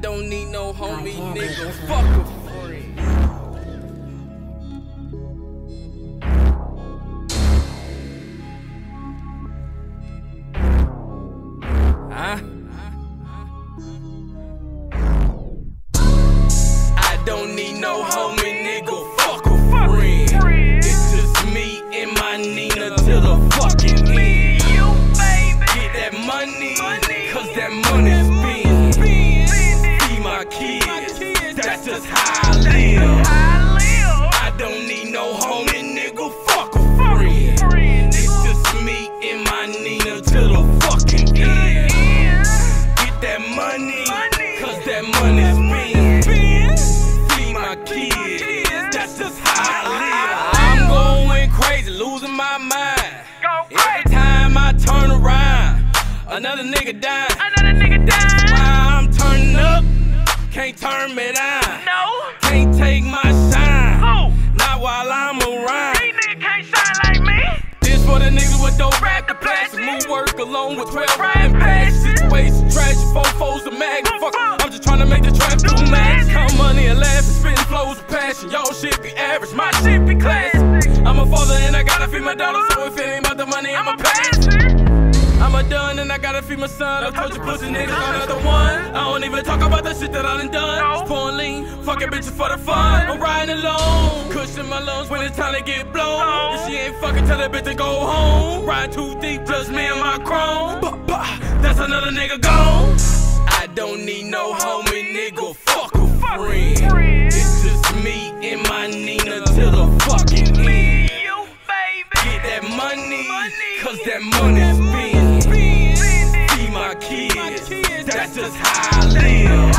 don't need no homie, nigga. Fuck a friend. Huh? I live. I don't need no homie, nigga. Fuck a friend. It's just me and my Nina till the fucking end. Get that money, cause that money's spin. Feed my kids, that's just how I live. I'm going crazy, losing my mind. Every time I turn around, another nigga dying. While I'm turning up, can't turn me down. The niggas with dope rap, the plastic move work alone with 12 and pass. Situation trash, foes, a mag. Fuck, I'm just trying to make the trap do max. Count money and laugh and spitting flows with passion. Y'all shit be average, my shit be classic. I'm a father and I gotta feed my daughter, so if it ain't about the money, I'm a pass. I'm a done and I gotta feed my son. I told you pussy niggas another one. I don't even talk about the shit that I done done. Just pouring fucking bitches for the fun. I'm riding alone, cushion my lungs when it's time to get blown. If she ain't fucking, tell that bitch to go home. Ride too deep, just me and my chrome. Bah, bah, That's another nigga gone. I don't need no homie, nigga. Fuck a friend. It's just me and my Nina till the fucking end. Get that money, cause that money's spin. Feed my kids, that's just how I live.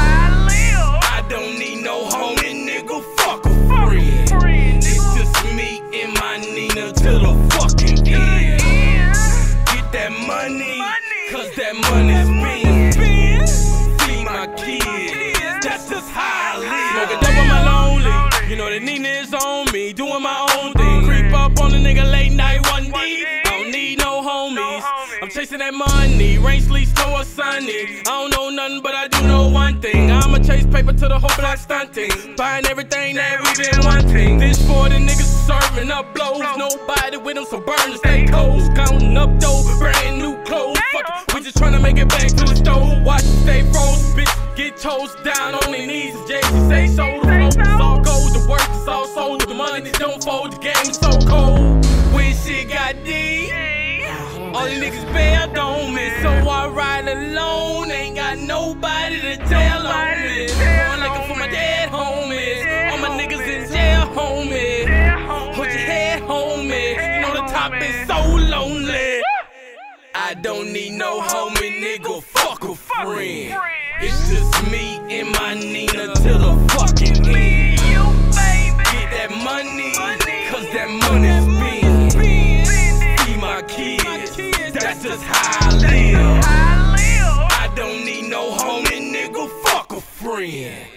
Just how I live. Smoking dope on my lonely. You know that Nina is on me, doing my own thing. Creep up on a nigga late night one D. Don't need no homies. I'm chasing that money, rain, sleet, snow, or sunny. I don't know nothing, but I do know one thing. I'ma chase paper to the that I stunting. Buying everything that we been wanting. This for the niggas serving up blows. Nobody with them, so burn the stay cold. Counting up dough, brand new clothes. Fuck it, we just tryna make it back to the stove. Watch it stay froze, bitch. Toast down on their knees. As Jay-Z say so. The is all gold, the work is all sold. The money don't fold, the game is so cold. When shit got deep. All these niggas bailed on me, so I ride alone. Ain't got nobody to tell on me. I'm looking for my dead homies. All my niggas in jail, homie. Hold your head, homie. You know the top is so lonely. I don't need no homie, nigga. Fuck a friend. It's just me and my Nina till the fucking end. Get that money, cause that money's. Feed my kids, that's just how I live. I don't need no homie, nigga. Fuck a friend.